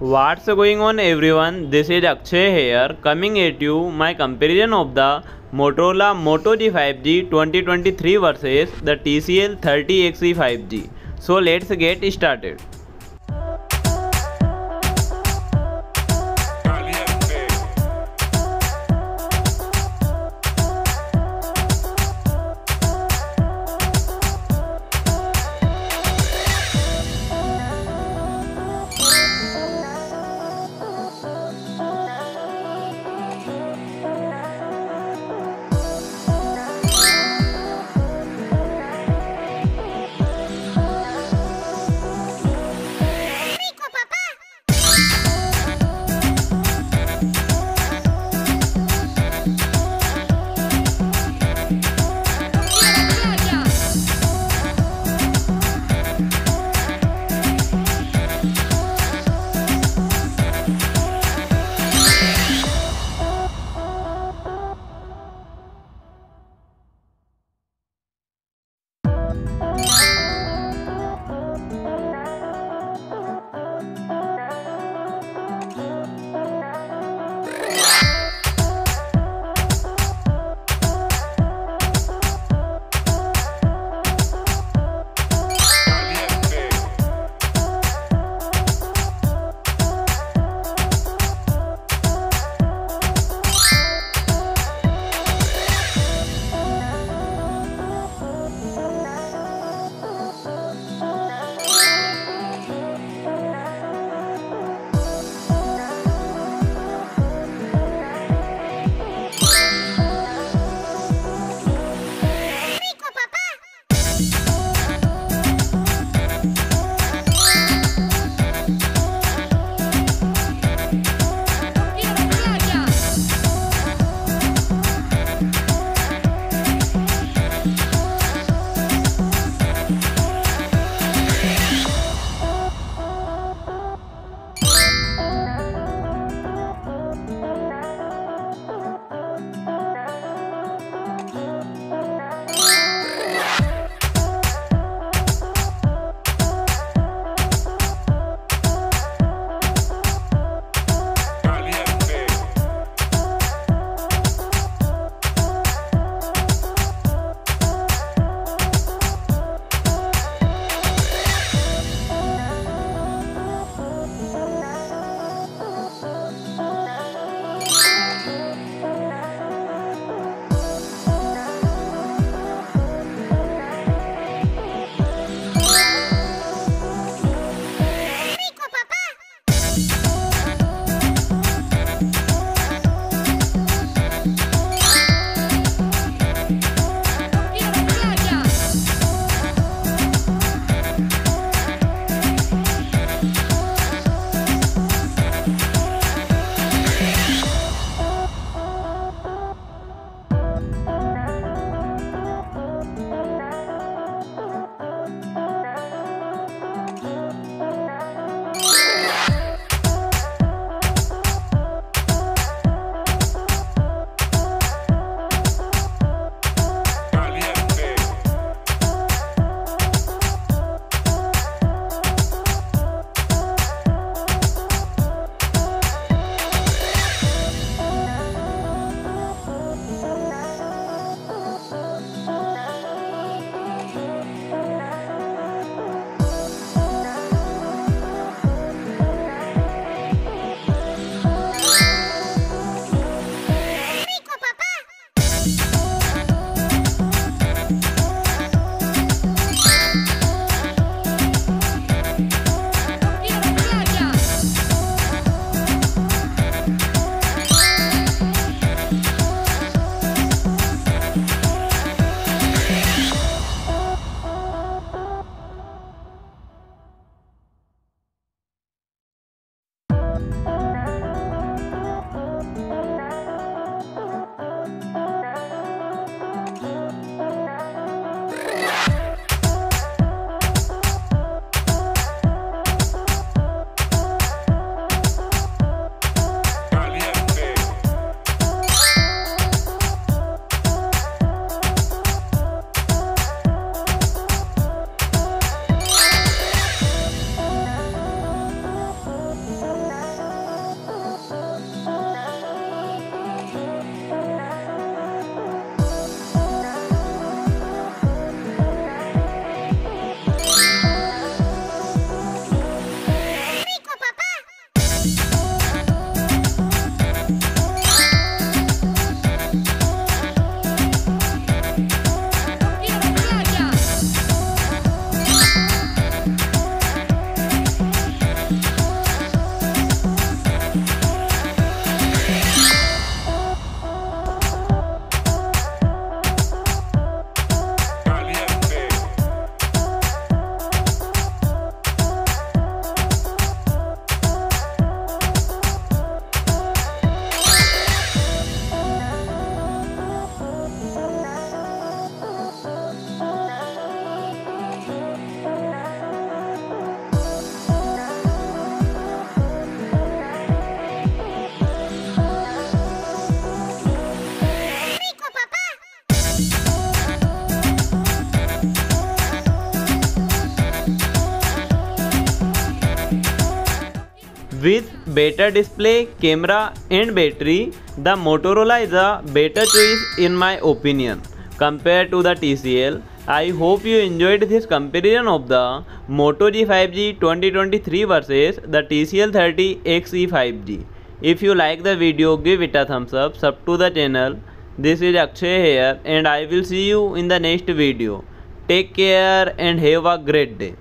What's going on everyone? This is Akshay here coming at you my comparison of the Motorola Moto G5G 2023 versus the TCL 30XE 5G. So let's get started. With better display, camera and battery, the Motorola is a better choice in my opinion compared to the TCL. I hope you enjoyed this comparison of the Moto G5G 2023 versus the TCL 30 XE 5G. If you like the video, give it a thumbs up, sub to the channel. This is Akshay here and I will see you in the next video. Take care and have a great day.